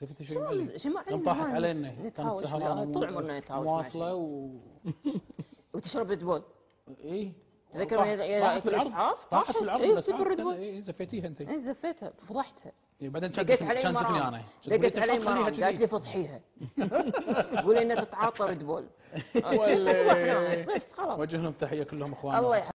شفت شو معلم شيء معلم يوم طاحت علينا. كانت نتهاوش سهرانه طول عمرنا نتهاوش مواصلة و وتشرب Red Bull. اي تذكر طاحت- يا- طاحت في الإسعاف؟ طاحت في العرض اي الإسعاف، Red Bull. اي زفيتيها أنت. اي زفيتها فضحتها. إيه، بعدين كان دقت أنا دقت علي مرام قالت لي فضحيها. قولي إنها تتعاطى Red Bull. بس خلاص. وجه لهم تحية كلهم إخواننا. الله